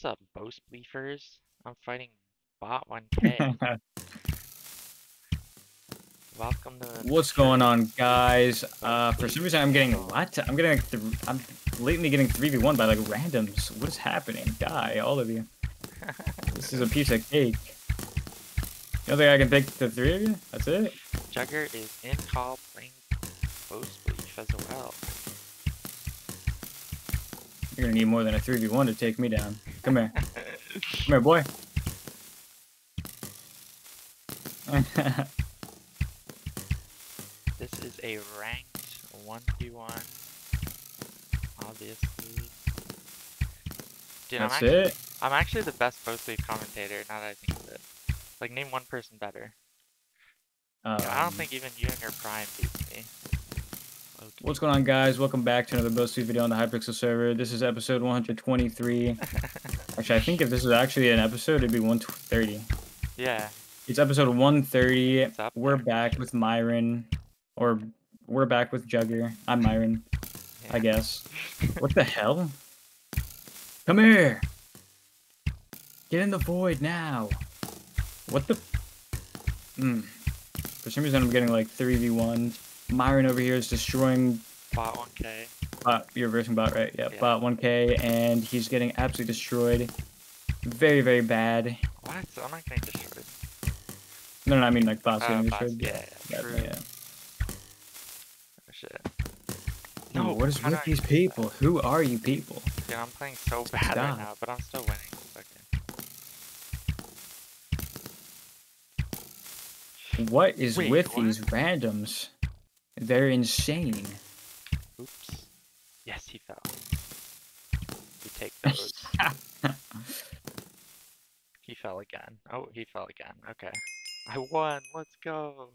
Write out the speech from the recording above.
What's up, Boast Bleefers? I'm fighting Bot 1K. Welcome to. What's going on, guys? Uh, for some reason, I'm getting what? I'm getting like th I'm lately getting three v one by like randoms. What is happening? Die, all of you. this is a piece of cake. You don't think I can pick the three of you? That's it. Juger is in call playing Boast Bleef as well. You're gonna need more than a three v one to take me down. Come here. Come here, boy. This is a ranked 1v1. Obviously. Dude, I'm That's actually, it. I'm actually the best Boast Bleef commentator now that I think of it. Like, name one person better. Um, I don't think even you and your prime beats me. Low-key. What's going on, guys? Welcome back to another BuzzFeed video on the Hypixel server. This is episode 123. Actually, I think if this is actually an episode, it'd be 130. yeah. It's episode 130. It's We're back with Myron, or we're back with Juger. I'm Myron, I guess. What the hell? Come here! Get in the void now! What the? Hmm. For some reason, I'm getting like 3v1. Myron over here is destroying Bot 1k. bot. You're versing bot, right? Yeah, Yeah. bot 1k, and he's getting absolutely destroyed. Very, very bad. What? I'm not getting destroyed. No, no, I mean like bots Oh, getting bots, destroyed. yeah, Yeah, true. yeah. Oh, shit. No, No, what is with these do that? people? Who are you people? Dude, I'm playing so bad right now, but I'm still winning. Okay. What is Wait, with what? these randoms? They're insane. Oops. Yes, he fell. We take those. he fell again. Oh, he fell again. Okay. I won. Let's go.